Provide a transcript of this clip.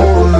for